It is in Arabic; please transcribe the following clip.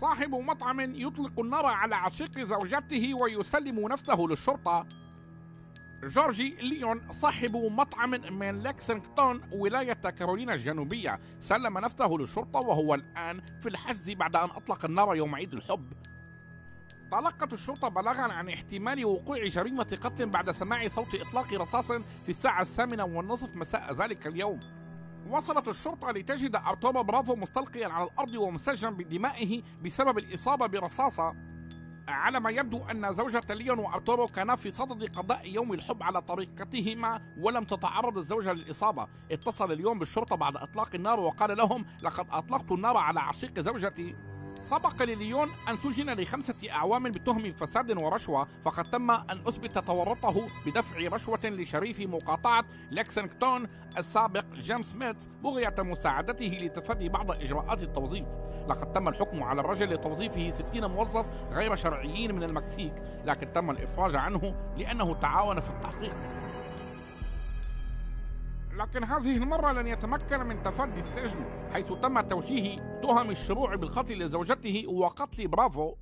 صاحب مطعم يطلق النار على عشيق زوجته ويسلم نفسه للشرطة. جورجي ليون صاحب مطعم من لكسنغتون ولاية كارولينا الجنوبية سلم نفسه للشرطة وهو الآن في الحجز بعد أن أطلق النار يوم عيد الحب. تلقت الشرطة بلاغا عن احتمال وقوع جريمة قتل بعد سماع صوت إطلاق رصاص في الساعة الثامنة والنصف مساء ذلك اليوم. وصلت الشرطة لتجد أرتوبا برافو مستلقيا على الأرض ومسجلا بدمائه بسبب الإصابة برصاصة. على ما يبدو أن زوجة ليون وأرتورو كانا في صدد قضاء يوم الحب على طريقتهما ولم تتعرض الزوجة للإصابة. اتصل اليوم بالشرطة بعد إطلاق النار وقال لهم لقد أطلقت النار على عشيق زوجتي. سبق لليون أن سجن لخمسة أعوام بتهم فساد ورشوة فقد تم أن أثبت تورطه بدفع رشوة لشريف مقاطعة لكسنغتون السابق جيمس سميث بغية مساعدته لتفادي بعض إجراءات التوظيف. لقد تم الحكم على الرجل لتوظيفه 60 موظف غير شرعيين من المكسيك لكن تم الإفراج عنه لأنه تعاون في التحقيق. لكن هذه المرة لن يتمكن من تفادي السجن حيث تم توجيه تهم الشروع بالقتل لزوجته وقتل برافو.